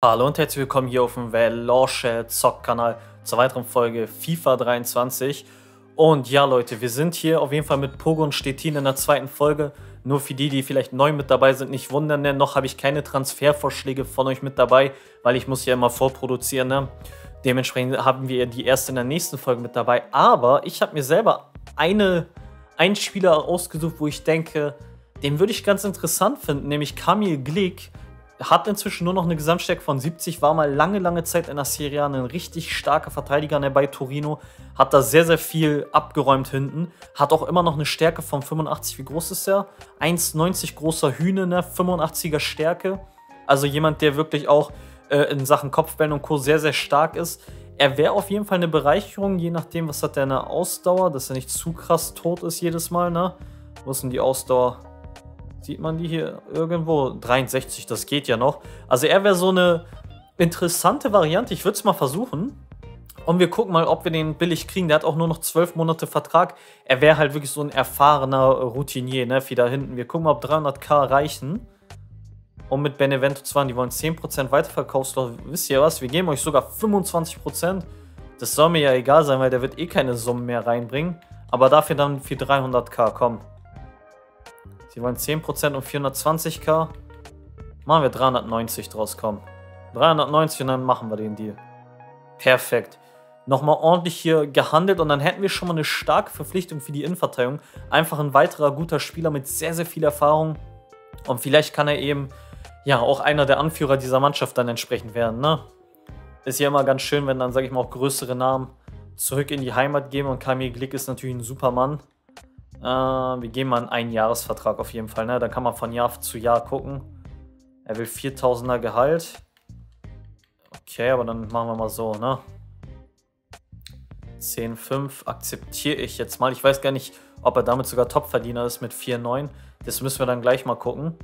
Hallo und herzlich willkommen hier auf dem Veloce Zock Kanal zur weiteren Folge FIFA 23. Und ja Leute, wir sind hier auf jeden Fall mit Pogo und Stettin in der zweiten Folge. Nur für die, die vielleicht neu mit dabei sind, nicht wundern, denn noch habe ich keine Transfervorschläge von euch mit dabei, weil ich muss ja immer vorproduzieren. Ne? Dementsprechend haben wir die erste in der nächsten Folge mit dabei. Aber ich habe mir selber eine, einen Spieler ausgesucht, wo ich denke, den würde ich ganz interessant finden, nämlich Kamil Glick hat inzwischen nur noch eine Gesamtstärke von 70, war mal lange, lange Zeit in der Serie ein richtig starker Verteidiger ne, bei Torino, hat da sehr, sehr viel abgeräumt hinten, hat auch immer noch eine Stärke von 85, wie groß ist er? 1,90 großer Hühne, ne, 85er Stärke, also jemand, der wirklich auch äh, in Sachen Kopfbällen und Co. sehr, sehr stark ist. Er wäre auf jeden Fall eine Bereicherung, je nachdem, was hat der eine Ausdauer, dass er nicht zu krass tot ist jedes Mal, ne? Wo ist denn die Ausdauer? Sieht man die hier irgendwo? 63, das geht ja noch. Also er wäre so eine interessante Variante. Ich würde es mal versuchen. Und wir gucken mal, ob wir den billig kriegen. Der hat auch nur noch 12 Monate Vertrag. Er wäre halt wirklich so ein erfahrener Routinier, ne? Wie da hinten. Wir gucken mal, ob 300k reichen. Und mit Benevento 2, die wollen 10% Weiterverkaufslos. Wisst ihr was? Wir geben euch sogar 25%. Das soll mir ja egal sein, weil der wird eh keine Summen mehr reinbringen. Aber dafür dann für 300k, komm. Sie wollen 10% um 420k. Machen wir 390 draus, komm. 390 und dann machen wir den Deal. Perfekt. Nochmal ordentlich hier gehandelt und dann hätten wir schon mal eine starke Verpflichtung für die Innenverteidigung. Einfach ein weiterer guter Spieler mit sehr, sehr viel Erfahrung. Und vielleicht kann er eben ja auch einer der Anführer dieser Mannschaft dann entsprechend werden. Ne? Ist ja immer ganz schön, wenn dann, sage ich mal, auch größere Namen zurück in die Heimat gehen. Und Kamil Glick ist natürlich ein super Mann. Äh, wir gehen mal einen Einjahresvertrag auf jeden Fall. Ne? Dann kann man von Jahr zu Jahr gucken. Er will 4000er Gehalt. Okay, aber dann machen wir mal so, ne? 10,5 akzeptiere ich jetzt mal. Ich weiß gar nicht, ob er damit sogar Topverdiener ist mit 4,9. Das müssen wir dann gleich mal gucken.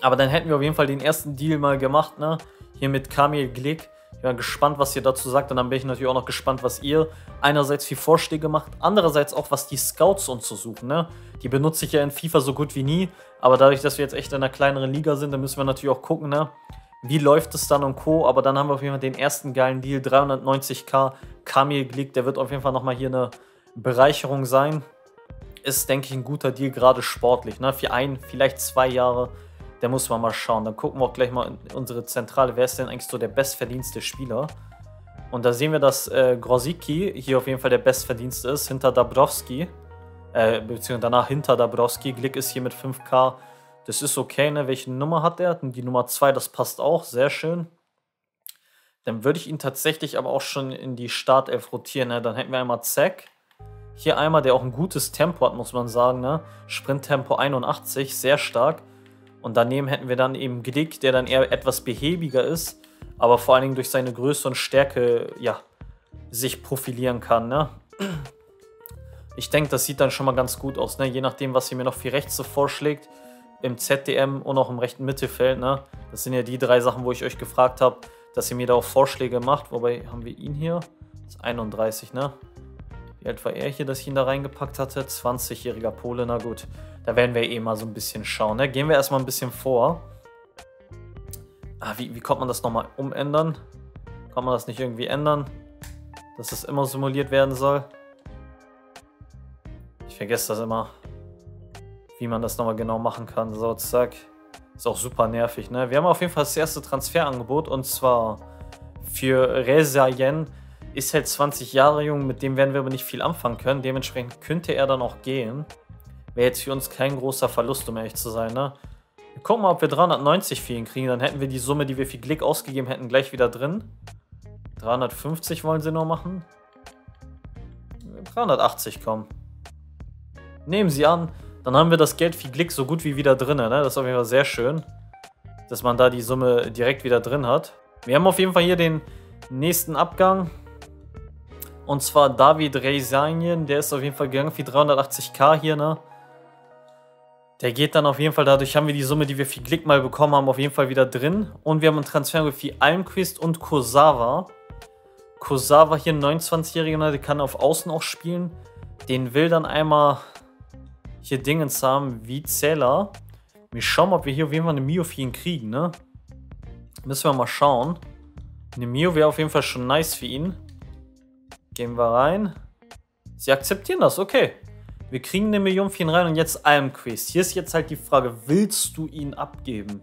Aber dann hätten wir auf jeden Fall den ersten Deal mal gemacht, ne? Hier mit Kamil Glick. Ich bin gespannt, was ihr dazu sagt. Und dann bin ich natürlich auch noch gespannt, was ihr einerseits für Vorschläge macht, andererseits auch, was die Scouts uns so suchen. Ne? Die benutze ich ja in FIFA so gut wie nie. Aber dadurch, dass wir jetzt echt in einer kleineren Liga sind, dann müssen wir natürlich auch gucken, ne? wie läuft es dann und Co. Aber dann haben wir auf jeden Fall den ersten geilen Deal. 390k Kamil Glick. Der wird auf jeden Fall nochmal hier eine Bereicherung sein. Ist, denke ich, ein guter Deal, gerade sportlich. Ne? Für ein, vielleicht zwei Jahre der muss man mal schauen. Dann gucken wir auch gleich mal in unsere Zentrale. Wer ist denn eigentlich so der bestverdienste Spieler? Und da sehen wir, dass äh, Grozicki hier auf jeden Fall der bestverdienste ist, hinter Dabrowski. Äh, beziehungsweise danach hinter Dabrowski. Glick ist hier mit 5k. Das ist okay, ne? Welche Nummer hat er? Die Nummer 2, das passt auch. Sehr schön. Dann würde ich ihn tatsächlich aber auch schon in die Startelf rotieren. Ne? Dann hätten wir einmal Zack. Hier einmal, der auch ein gutes Tempo hat, muss man sagen. Ne? Sprinttempo 81, sehr stark. Und daneben hätten wir dann eben Glick, der dann eher etwas behäbiger ist, aber vor allen Dingen durch seine Größe und Stärke, ja, sich profilieren kann, ne? Ich denke, das sieht dann schon mal ganz gut aus, ne? Je nachdem, was ihr mir noch für rechts so vorschlägt, im ZDM und auch im rechten Mittelfeld, ne? Das sind ja die drei Sachen, wo ich euch gefragt habe, dass ihr mir da auch Vorschläge macht. Wobei haben wir ihn hier? Das ist 31, ne? Wie alt war er hier, dass ich ihn da reingepackt hatte? 20-jähriger Pole, na gut. Da werden wir eh mal so ein bisschen schauen. Ne? Gehen wir erstmal ein bisschen vor. Ah, wie, wie kommt man das nochmal umändern? Kann man das nicht irgendwie ändern? Dass das immer simuliert werden soll? Ich vergesse das immer. Wie man das nochmal genau machen kann. So, zack. Ist auch super nervig, ne? Wir haben auf jeden Fall das erste Transferangebot und zwar für Reza Yen ist halt 20 Jahre jung, mit dem werden wir aber nicht viel anfangen können. Dementsprechend könnte er dann auch gehen. Wäre jetzt für uns kein großer Verlust, um ehrlich zu sein, ne? Wir gucken mal, ob wir 390 für ihn kriegen. Dann hätten wir die Summe, die wir für Glick ausgegeben hätten, gleich wieder drin. 350 wollen sie nur machen. 380 kommen. Nehmen sie an. Dann haben wir das Geld für Glick so gut wie wieder drin. Ne? Das ist auf jeden Fall sehr schön, dass man da die Summe direkt wieder drin hat. Wir haben auf jeden Fall hier den nächsten Abgang. Und zwar David Reisanien, der ist auf jeden Fall gegangen für 380k hier, ne? Der geht dann auf jeden Fall, dadurch haben wir die Summe, die wir für Klick mal bekommen haben, auf jeden Fall wieder drin. Und wir haben einen Transfer für Almquist und Kosawa. Kosawa hier, ein 29-Jähriger, ne? der kann auf Außen auch spielen. Den will dann einmal hier Dingens haben, wie Zähler. Wir schauen mal, ob wir hier auf jeden Fall eine Mio für ihn kriegen, ne? Müssen wir mal schauen. Eine Mio wäre auf jeden Fall schon nice für ihn. Gehen wir rein. Sie akzeptieren das, okay. Wir kriegen eine ihn rein und jetzt Alm Quest. Hier ist jetzt halt die Frage, willst du ihn abgeben?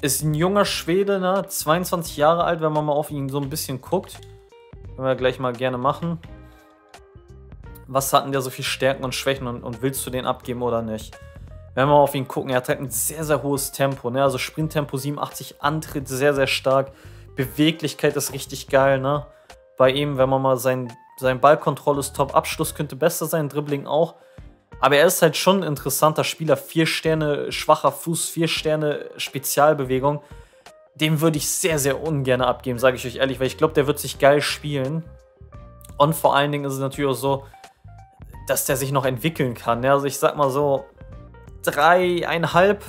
Ist ein junger Schwede, ne? 22 Jahre alt, wenn man mal auf ihn so ein bisschen guckt. Können wir gleich mal gerne machen. Was hatten der so viel Stärken und Schwächen und, und willst du den abgeben oder nicht? Wenn wir mal auf ihn gucken, er hat halt ein sehr, sehr hohes Tempo, ne? Also Sprinttempo 87, Antritt sehr, sehr stark. Beweglichkeit ist richtig geil, ne? Bei ihm, wenn man mal sein, sein Ballkontrolle ist top, Abschluss könnte besser sein, Dribbling auch. Aber er ist halt schon ein interessanter Spieler. Vier Sterne schwacher Fuß, vier Sterne Spezialbewegung. Dem würde ich sehr, sehr ungern abgeben, sage ich euch ehrlich, weil ich glaube, der wird sich geil spielen. Und vor allen Dingen ist es natürlich auch so, dass der sich noch entwickeln kann. Also ich sag mal so, dreieinhalb,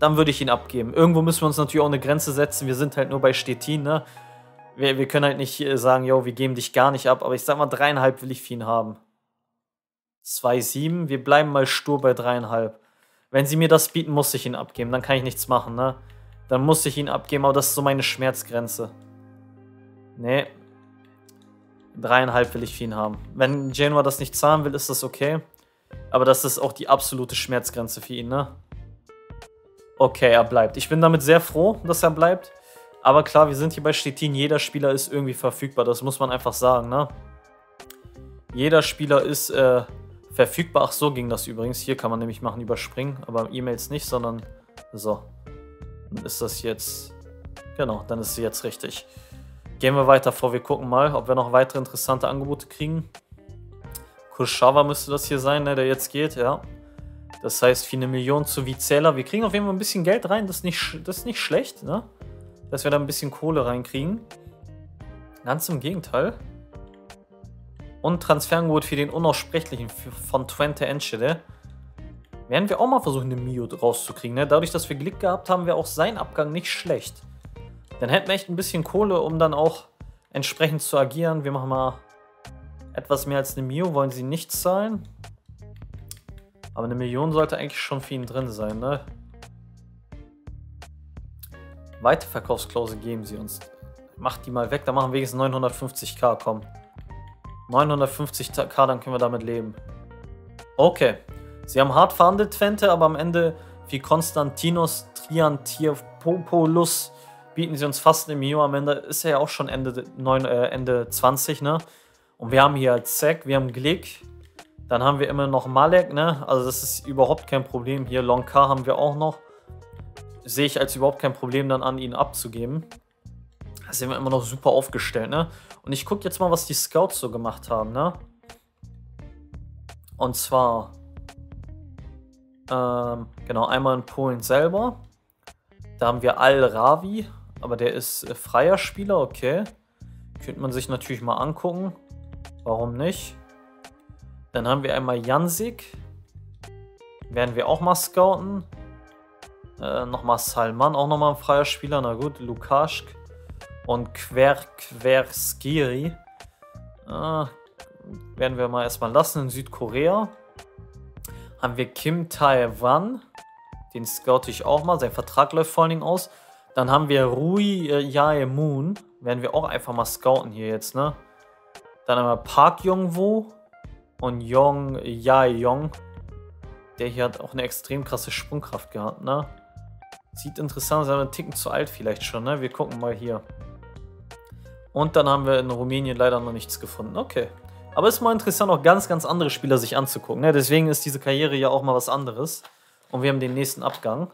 dann würde ich ihn abgeben. Irgendwo müssen wir uns natürlich auch eine Grenze setzen. Wir sind halt nur bei Stettin, ne? Wir, wir können halt nicht sagen, yo, wir geben dich gar nicht ab, aber ich sag mal, dreieinhalb will ich für ihn haben. 2,7. Wir bleiben mal stur bei 3,5. Wenn sie mir das bieten, muss ich ihn abgeben. Dann kann ich nichts machen, ne? Dann muss ich ihn abgeben, aber das ist so meine Schmerzgrenze. Nee. 3,5 will ich für ihn haben. Wenn Genua das nicht zahlen will, ist das okay. Aber das ist auch die absolute Schmerzgrenze für ihn, ne? Okay, er bleibt. Ich bin damit sehr froh, dass er bleibt. Aber klar, wir sind hier bei Stettin. Jeder Spieler ist irgendwie verfügbar. Das muss man einfach sagen, ne? Jeder Spieler ist äh, Verfügbar, ach so ging das übrigens. Hier kann man nämlich machen überspringen, aber E-Mails nicht, sondern so. Dann ist das jetzt, genau, dann ist sie jetzt richtig. Gehen wir weiter vor, wir gucken mal, ob wir noch weitere interessante Angebote kriegen. Kurschawa müsste das hier sein, ne, der jetzt geht, ja. Das heißt, für eine Million zu Vizela. Wir kriegen auf jeden Fall ein bisschen Geld rein, das ist nicht, das ist nicht schlecht, ne? Dass wir da ein bisschen Kohle reinkriegen. Ganz im Gegenteil. Und Transferangebot für den Unaussprechlichen von Twente Enschede. Werden wir auch mal versuchen, den Mio rauszukriegen. Ne? Dadurch, dass wir Glück gehabt haben, wäre auch sein Abgang nicht schlecht. Dann hätten wir echt ein bisschen Kohle, um dann auch entsprechend zu agieren. Wir machen mal etwas mehr als eine Mio. Wollen sie nicht zahlen? Aber eine Million sollte eigentlich schon für ihn drin sein, ne? Weiterverkaufsklausel geben sie uns. Macht die mal weg, dann machen wir wenigstens 950k, komm. 950k, dann können wir damit leben. Okay. Sie haben hart verhandelt, Twente, aber am Ende wie Konstantinos Triantierpopoulos bieten sie uns fast eine Mio. Am Ende ist er ja auch schon Ende, 9, äh, Ende 20, ne? Und wir haben hier halt Zack, wir haben Glick. Dann haben wir immer noch Malek, ne? Also das ist überhaupt kein Problem. Hier Lonka haben wir auch noch. Sehe ich als überhaupt kein Problem dann an, ihn abzugeben. Da sind wir immer noch super aufgestellt, ne? Und ich gucke jetzt mal, was die Scouts so gemacht haben, ne? Und zwar, ähm, genau, einmal in Polen selber. Da haben wir Al-Ravi, aber der ist äh, freier Spieler, okay. Könnte man sich natürlich mal angucken. Warum nicht? Dann haben wir einmal Jansik. Werden wir auch mal scouten. Äh, nochmal Salman, auch nochmal ein freier Spieler. Na gut, Lukaschk und Querquerskiri. Äh, werden wir mal erstmal lassen. In Südkorea haben wir Kim Tae-wan. Den scout ich auch mal. Sein Vertrag läuft vor allen Dingen aus. Dann haben wir Rui äh, Jae-moon. Werden wir auch einfach mal scouten hier jetzt, ne? Dann haben wir Park Jong-woo und Yong Jae-yong. Der hier hat auch eine extrem krasse Sprungkraft gehabt, ne? Sieht interessant aus, aber ein Ticken zu alt vielleicht schon, ne? Wir gucken mal hier. Und dann haben wir in Rumänien leider noch nichts gefunden. Okay. Aber es ist mal interessant, auch ganz, ganz andere Spieler sich anzugucken. Ne? Deswegen ist diese Karriere ja auch mal was anderes. Und wir haben den nächsten Abgang.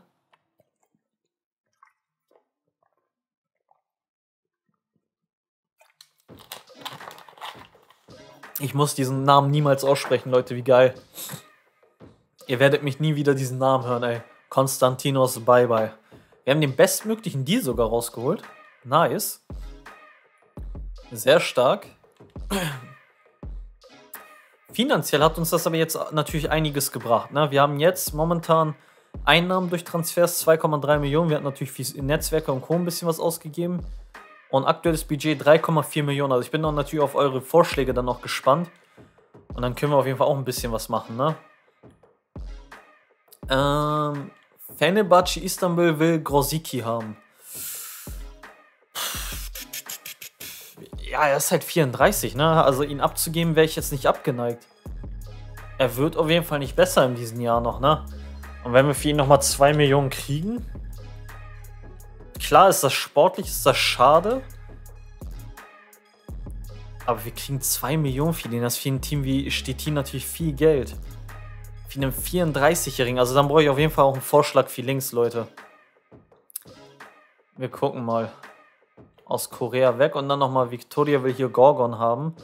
Ich muss diesen Namen niemals aussprechen, Leute, wie geil. Ihr werdet mich nie wieder diesen Namen hören, ey. Konstantinos Bye Bye. Wir haben den bestmöglichen Deal sogar rausgeholt. Nice. Sehr stark. Finanziell hat uns das aber jetzt natürlich einiges gebracht. Ne? Wir haben jetzt momentan Einnahmen durch Transfers 2,3 Millionen. Wir hatten natürlich für Netzwerke und Co. ein bisschen was ausgegeben. Und aktuelles Budget 3,4 Millionen. Also ich bin dann natürlich auf eure Vorschläge dann noch gespannt. Und dann können wir auf jeden Fall auch ein bisschen was machen. Ne? Ähm, Fenerbahce Istanbul will Grosicki haben. Ja, er ist halt 34, ne? Also ihn abzugeben wäre ich jetzt nicht abgeneigt. Er wird auf jeden Fall nicht besser in diesem Jahr noch, ne? Und wenn wir für ihn nochmal 2 Millionen kriegen? Klar ist das sportlich, ist das schade. Aber wir kriegen 2 Millionen für ihn. Das ist für ein Team wie Stettin natürlich viel Geld. Für einen 34-Jährigen. Also dann brauche ich auf jeden Fall auch einen Vorschlag für links, Leute. Wir gucken mal. Aus Korea weg und dann nochmal Victoria will hier Gorgon haben.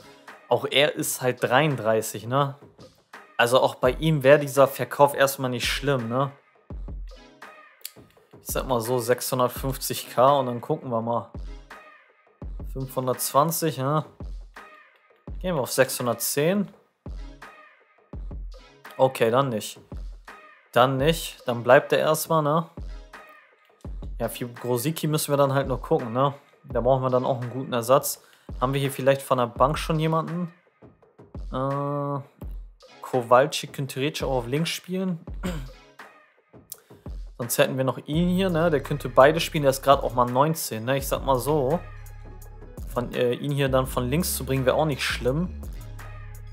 Auch er ist halt 33, ne? Also auch bei ihm wäre dieser Verkauf erstmal nicht schlimm, ne? Ich sag mal so 650k und dann gucken wir mal. 520, ne? Gehen wir auf 610. Okay, dann nicht. Dann nicht. Dann bleibt er erstmal, ne? Ja, für Grosicki müssen wir dann halt nur gucken, ne? Da brauchen wir dann auch einen guten Ersatz. Haben wir hier vielleicht von der Bank schon jemanden? Äh, Kowalczyk könnte theoretisch auch auf links spielen. Sonst hätten wir noch ihn hier, ne? Der könnte beide spielen. Der ist gerade auch mal 19, ne? Ich sag mal so. Von, äh, ihn hier dann von links zu bringen, wäre auch nicht schlimm.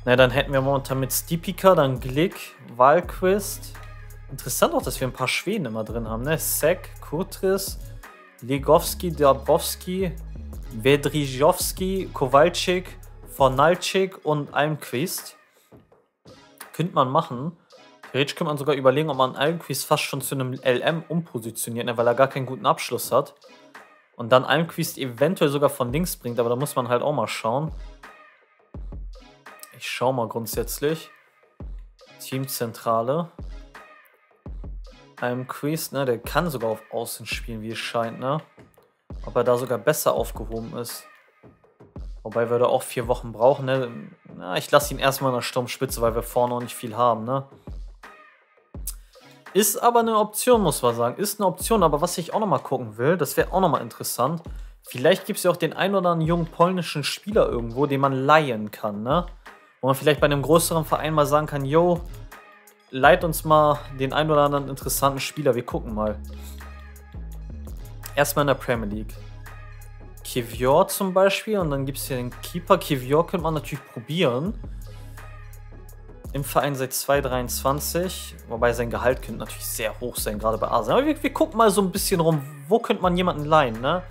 Na, dann hätten wir momentan mit Stipika, dann Glick, Walquist. Interessant auch, dass wir ein paar Schweden immer drin haben, ne? Sek, Kurtris, Legowski, Dabrowski, Vedrijowski, Kowalczyk, Fornalczyk und Almquist. Könnte man machen. Theoretisch könnte man sogar überlegen, ob man Almquist fast schon zu einem LM umpositioniert, ne? weil er gar keinen guten Abschluss hat. Und dann Almquist eventuell sogar von links bringt, aber da muss man halt auch mal schauen. Ich schau mal grundsätzlich. Teamzentrale. Almquist, ne, der kann sogar auf Außen spielen, wie es scheint, ne? Ob er da sogar besser aufgehoben ist. Wobei wir da auch vier Wochen brauchen, ne? Na, ich lasse ihn erstmal in der Sturmspitze, weil wir vorne noch nicht viel haben, ne? Ist aber eine Option, muss man sagen. Ist eine Option, aber was ich auch nochmal gucken will, das wäre auch nochmal interessant. Vielleicht gibt es ja auch den ein oder anderen jungen polnischen Spieler irgendwo, den man leihen kann, ne? Wo man vielleicht bei einem größeren Verein mal sagen kann, yo, leiht uns mal den ein oder anderen interessanten Spieler, wir gucken mal. Erstmal in der Premier League. Kivior zum Beispiel und dann gibt es hier den Keeper. Kivior könnte man natürlich probieren im Verein seit 2023, wobei sein Gehalt könnte natürlich sehr hoch sein, gerade bei Arsenal. Aber wir, wir, gucken mal so ein bisschen rum, wo könnte man jemanden leihen, ne?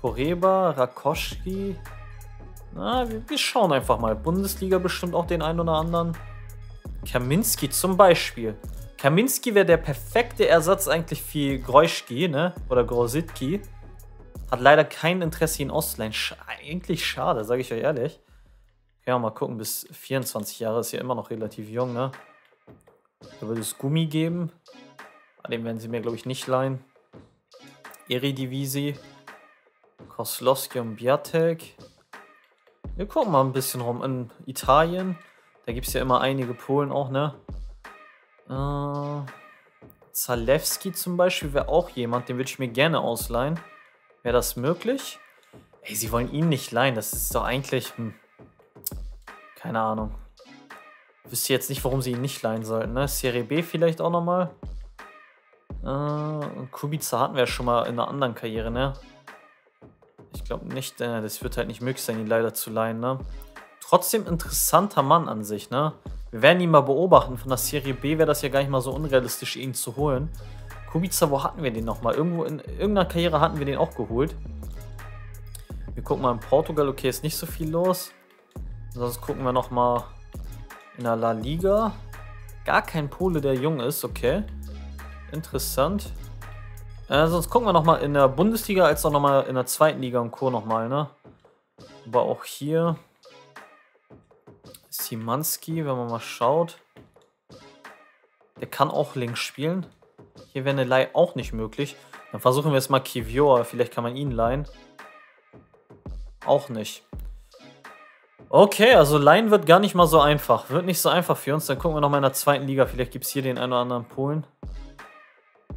Poreba, Rakoschki. Na, wir, wir, schauen einfach mal. Bundesliga bestimmt auch den einen oder anderen. Kaminski zum Beispiel. Kaminski wäre der perfekte Ersatz eigentlich für Greuschki, ne? Oder Grositki. Hat leider kein Interesse, ihn auszuleihen. Sch eigentlich schade, sage ich euch ehrlich. Ja, mal gucken, bis 24 Jahre ist ja immer noch relativ jung, ne? Da würde es Gummi geben. Ah, den werden sie mir, glaube ich, nicht leihen. Eredivisie. Koslowski und Biatek. Wir gucken mal ein bisschen rum. In Italien, da gibt es ja immer einige Polen auch, ne? Äh, Zalewski zum Beispiel wäre auch jemand, den würde ich mir gerne ausleihen. Wäre das möglich? Ey, sie wollen ihn nicht leihen. Das ist doch eigentlich... Hm, keine Ahnung. Wüsste jetzt nicht, warum sie ihn nicht leihen sollten, ne? Serie B vielleicht auch nochmal. Äh, Kubica hatten wir ja schon mal in einer anderen Karriere, ne? Glaube nicht, äh, das wird halt nicht möglich sein, ihn leider zu leihen, ne? Trotzdem interessanter Mann an sich, ne? Wir werden ihn mal beobachten. Von der Serie B wäre das ja gar nicht mal so unrealistisch, ihn zu holen. Kubica, wo hatten wir den nochmal? Irgendwo in irgendeiner Karriere hatten wir den auch geholt. Wir gucken mal in Portugal, okay, ist nicht so viel los. Sonst gucken wir nochmal in der La Liga. Gar kein Pole, der jung ist, okay. Interessant. Äh, sonst gucken wir nochmal in der Bundesliga, als auch nochmal in der zweiten Liga und Co. nochmal, ne? Aber auch hier Simanski, wenn man mal schaut. Der kann auch links spielen. Hier wäre eine Leih auch nicht möglich. Dann versuchen wir jetzt mal Kivior. Vielleicht kann man ihn leihen. Auch nicht. Okay, also Line wird gar nicht mal so einfach. Wird nicht so einfach für uns. Dann gucken wir noch mal in der zweiten Liga. Vielleicht gibt es hier den einen oder anderen Polen.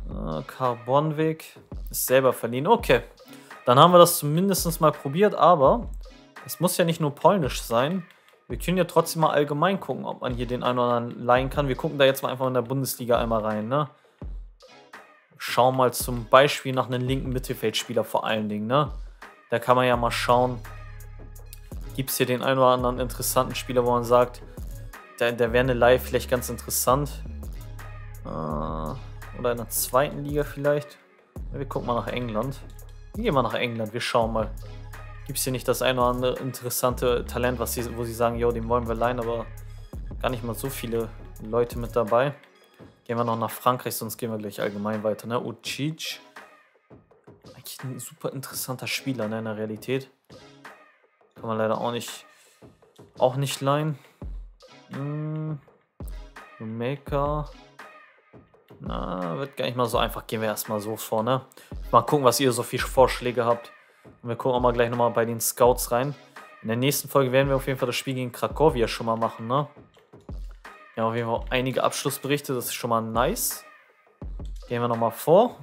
Äh, Carbonweg ist selber verliehen. Okay, dann haben wir das zumindest mal probiert. Aber es muss ja nicht nur polnisch sein. Wir können ja trotzdem mal allgemein gucken, ob man hier den einen oder anderen leihen kann. Wir gucken da jetzt mal einfach in der Bundesliga einmal rein. Ne? Schauen mal zum Beispiel nach einem linken Mittelfeldspieler vor allen Dingen. Ne? Da kann man ja mal schauen, Gibt es hier den einen oder anderen interessanten Spieler, wo man sagt, der, der wäre eine Live vielleicht ganz interessant? Äh, oder in der zweiten Liga vielleicht? Wir gucken mal nach England. Wir gehen mal nach England, wir schauen mal. Gibt es hier nicht das eine oder andere interessante Talent, was sie, wo sie sagen, jo, den wollen wir leihen, aber gar nicht mal so viele Leute mit dabei. Gehen wir noch nach Frankreich, sonst gehen wir gleich allgemein weiter. Ne? Ucic. Eigentlich ein super interessanter Spieler ne, in der Realität. Kann man leider auch nicht, auch nicht leihen. Hm. Maker. Na, wird gar nicht mal so einfach. Gehen wir erstmal so vor, ne? Mal gucken, was ihr so viele Vorschläge habt. Und wir gucken auch mal gleich nochmal bei den Scouts rein. In der nächsten Folge werden wir auf jeden Fall das Spiel gegen Krakowia schon mal machen, ne? Ja, auf jeden Fall einige Abschlussberichte, das ist schon mal nice. Gehen wir nochmal vor.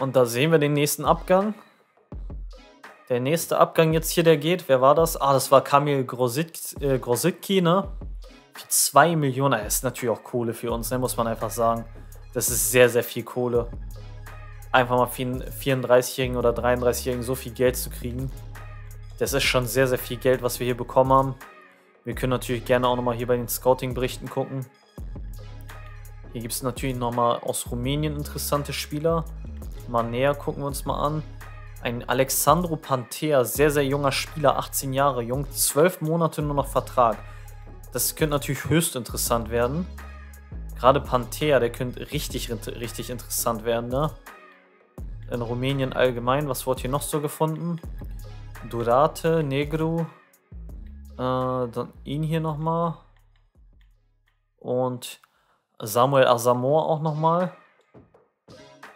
Und da sehen wir den nächsten Abgang. Der nächste Abgang jetzt hier, der geht, wer war das? Ah, das war Kamil Grosicki, äh, Grosicki ne? Für 2 Millionen, das ist natürlich auch Kohle für uns, ne? muss man einfach sagen. Das ist sehr, sehr viel Kohle. Einfach mal für einen 34-Jährigen oder 33-Jährigen so viel Geld zu kriegen. Das ist schon sehr, sehr viel Geld, was wir hier bekommen haben. Wir können natürlich gerne auch nochmal hier bei den Scouting-Berichten gucken. Hier gibt es natürlich nochmal aus Rumänien interessante Spieler. Mal näher gucken wir uns mal an. Ein Alexandro Pantea, sehr, sehr junger Spieler, 18 Jahre jung, 12 Monate nur noch Vertrag. Das könnte natürlich höchst interessant werden. Gerade Pantea, der könnte richtig, richtig interessant werden, ne? In Rumänien allgemein, was wurde hier noch so gefunden? Durate, Negru, äh, dann ihn hier nochmal. Und Samuel Asamoah auch nochmal.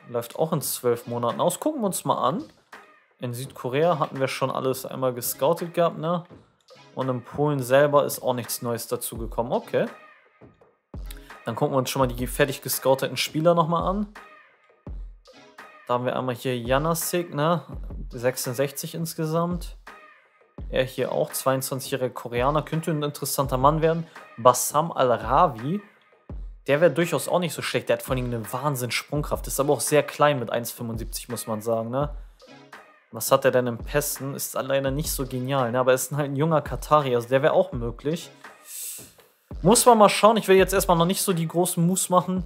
Läuft auch in zwölf Monaten aus. Gucken wir uns mal an. In Südkorea hatten wir schon alles einmal gescoutet gehabt, ne? Und in Polen selber ist auch nichts Neues dazu gekommen. Okay. Dann gucken wir uns schon mal die fertig gescouteten Spieler nochmal an. Da haben wir einmal hier Janasik, ne? 66 insgesamt. Er hier auch, 22-jähriger Koreaner, könnte ein interessanter Mann werden. Bassam Al-Rawi, der wäre durchaus auch nicht so schlecht. Der hat vor allem eine Wahnsinn Sprungkraft. Ist aber auch sehr klein mit 1,75, muss man sagen, ne? Was hat er denn im Pesten? Ist leider nicht so genial, ne? Aber er ist halt ein junger Katari, also der wäre auch möglich. Muss man mal schauen. Ich will jetzt erstmal noch nicht so die großen Moves machen.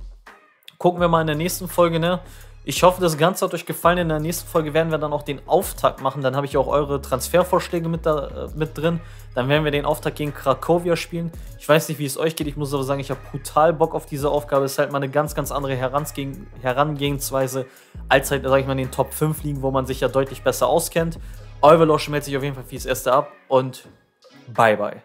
Gucken wir mal in der nächsten Folge, ne? Ich hoffe, das Ganze hat euch gefallen. In der nächsten Folge werden wir dann auch den Auftakt machen. Dann habe ich auch eure Transfervorschläge mit, da, äh, mit drin. Dann werden wir den Auftakt gegen Krakowia spielen. Ich weiß nicht, wie es euch geht. Ich muss aber sagen, ich habe brutal Bock auf diese Aufgabe. Es ist halt mal eine ganz, ganz andere Herangehensweise als halt, sag ich mal, in den Top 5 liegen, wo man sich ja deutlich besser auskennt. Euer Losch meldet sich auf jeden Fall fürs erste ab und bye bye.